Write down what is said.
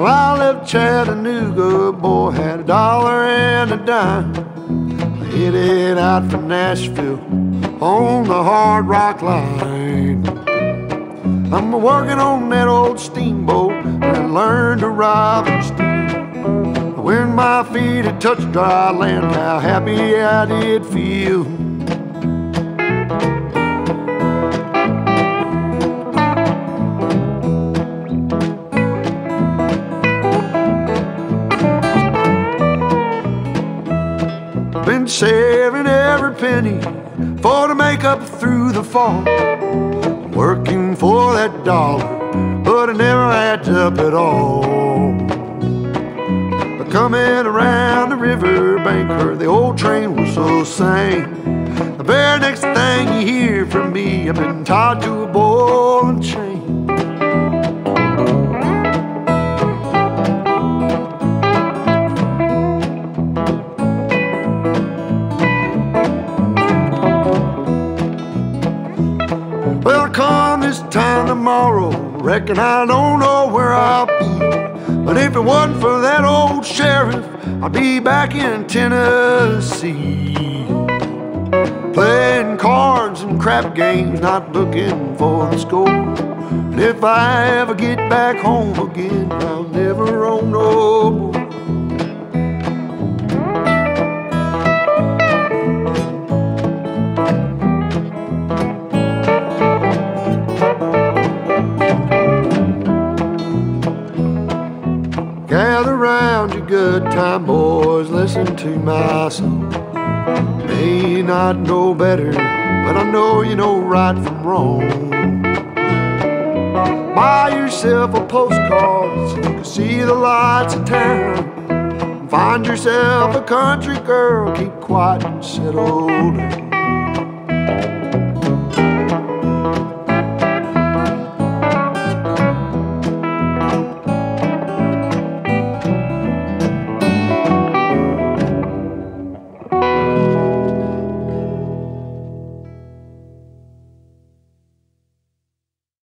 of Chattanooga, boy had a dollar and a dime. I headed out for Nashville on the hard rock line. I'm working on that old steamboat and learned to ride and steam. When my feet had touched dry land, how happy I did feel. Saving every penny for to make up through the fall. I'm Working for that dollar, but it never adds up at all. But coming around the river bank where the old train was so sane. The very next thing you hear from me, I've been tied to a ball and chain. Well, come this time tomorrow, reckon I don't know where I'll be. But if it wasn't for that old sheriff, I'd be back in Tennessee. Playing cards and crap games, not looking for the score. And if I ever get back home again, I'll never own no Gather round, you good time boys, listen to my song. May not know better, but I know you know right from wrong. Buy yourself a postcard so you can see the lights of town. Find yourself a country girl, keep quiet and settle down.